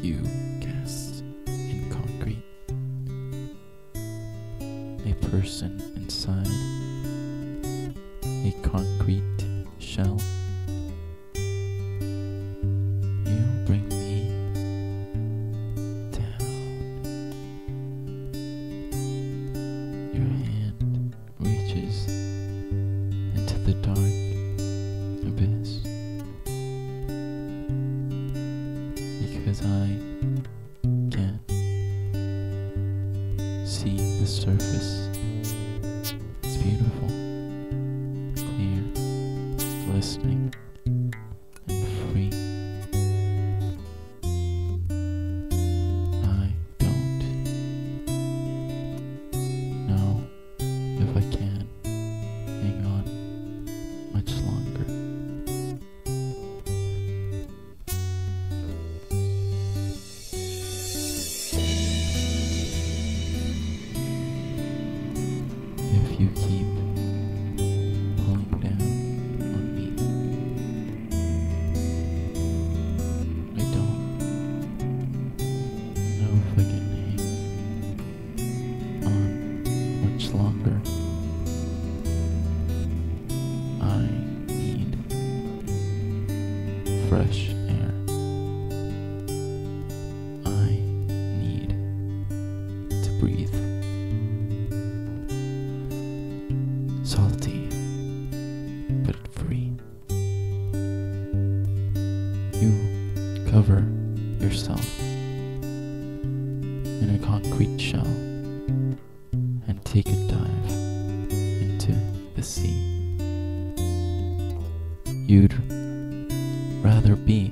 you cast in concrete. A person inside a concrete because I can't see the surface. It's beautiful, clear, glistening, You keep pulling down on me, I don't know if I can hang on much longer. Salty, but free. You cover yourself in a concrete shell and take a dive into the sea. You'd rather be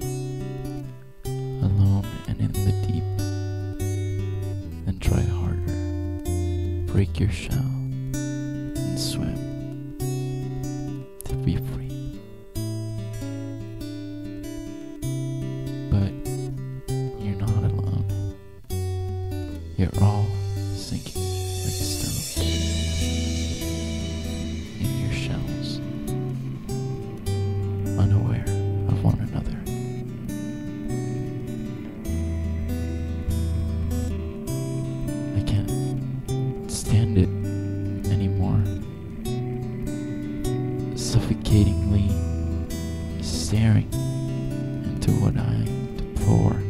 alone and in the deep than try harder. Break your shell You're all sinking like stones in your shells, unaware of one another. I can't stand it anymore. Suffocatingly staring into what I deplore.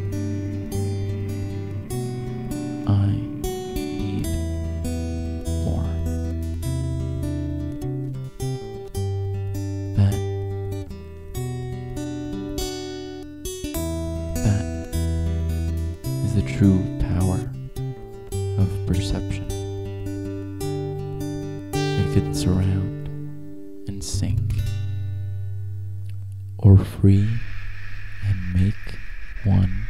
True power of perception. It can surround and sink, or free and make one.